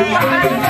안녕 하.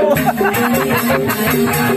よ。